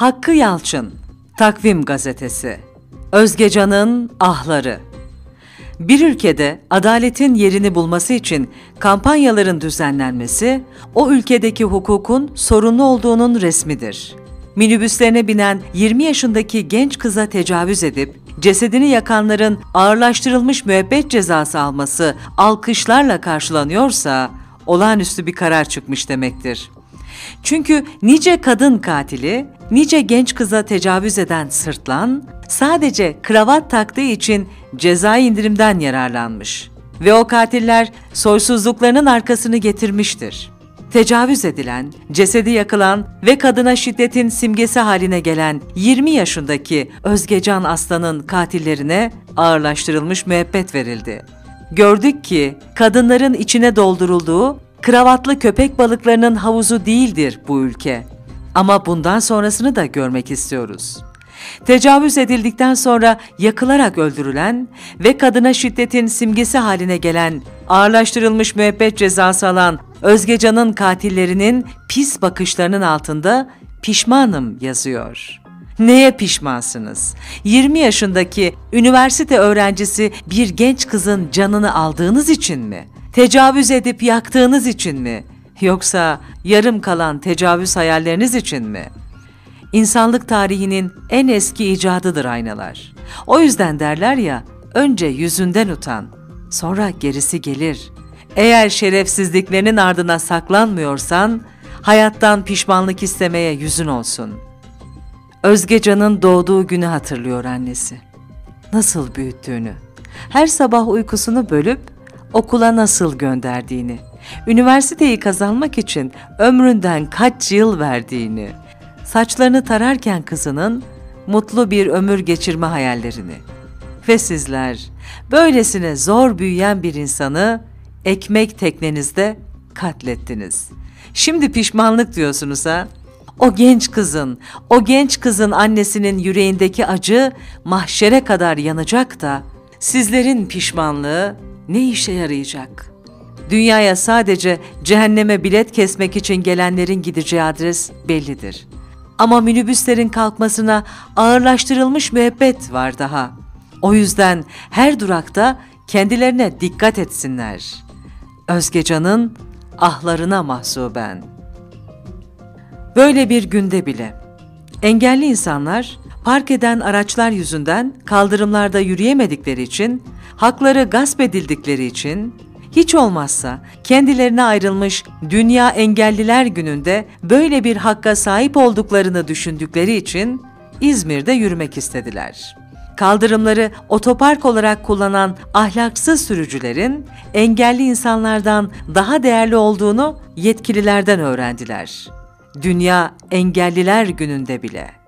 Hakkı Yalçın, Takvim Gazetesi, Özgecan'ın Ahları. Bir ülkede adaletin yerini bulması için kampanyaların düzenlenmesi, o ülkedeki hukukun sorunlu olduğunun resmidir. Minibüslerine binen 20 yaşındaki genç kıza tecavüz edip cesedini yakanların ağırlaştırılmış müebbet cezası alması alkışlarla karşılanıyorsa olağanüstü bir karar çıkmış demektir. Çünkü nice kadın katili, nice genç kıza tecavüz eden sırtlan, sadece kravat taktığı için ceza indirimden yararlanmış. Ve o katiller soysuzluklarının arkasını getirmiştir. Tecavüz edilen, cesedi yakılan ve kadına şiddetin simgesi haline gelen 20 yaşındaki Özgecan Aslan'ın katillerine ağırlaştırılmış müebbet verildi. Gördük ki kadınların içine doldurulduğu kravatlı köpek balıklarının havuzu değildir bu ülke. Ama bundan sonrasını da görmek istiyoruz. Tecavüz edildikten sonra yakılarak öldürülen ve kadına şiddetin simgesi haline gelen, ağırlaştırılmış müebbet cezası alan Özgecan'ın katillerinin pis bakışlarının altında pişmanım yazıyor. Neye pişmansınız? 20 yaşındaki üniversite öğrencisi bir genç kızın canını aldığınız için mi? Tecavüz edip yaktığınız için mi? Yoksa yarım kalan tecavüz hayalleriniz için mi? İnsanlık tarihinin en eski icadıdır aynalar. O yüzden derler ya, önce yüzünden utan, sonra gerisi gelir. Eğer şerefsizliklerinin ardına saklanmıyorsan, hayattan pişmanlık istemeye yüzün olsun. Özgecan'ın doğduğu günü hatırlıyor annesi. Nasıl büyüttüğünü, her sabah uykusunu bölüp okula nasıl gönderdiğini, üniversiteyi kazanmak için ömründen kaç yıl verdiğini, saçlarını tararken kızının mutlu bir ömür geçirme hayallerini. Ve sizler böylesine zor büyüyen bir insanı ekmek teknenizde katlettiniz. Şimdi pişmanlık diyorsunuz ha? O genç kızın, o genç kızın annesinin yüreğindeki acı mahşere kadar yanacak da sizlerin pişmanlığı ne işe yarayacak? Dünyaya sadece cehenneme bilet kesmek için gelenlerin gideceği adres bellidir. Ama minibüslerin kalkmasına ağırlaştırılmış müebbet var daha. O yüzden her durakta kendilerine dikkat etsinler. Özgecan'ın ahlarına mahsuben. Böyle bir günde bile engelli insanlar park eden araçlar yüzünden kaldırımlarda yürüyemedikleri için, hakları gasp edildikleri için, hiç olmazsa kendilerine ayrılmış Dünya Engelliler Günü'nde böyle bir hakka sahip olduklarını düşündükleri için İzmir'de yürümek istediler. Kaldırımları otopark olarak kullanan ahlaksız sürücülerin engelli insanlardan daha değerli olduğunu yetkililerden öğrendiler. Dünya Engelliler Günü'nde bile.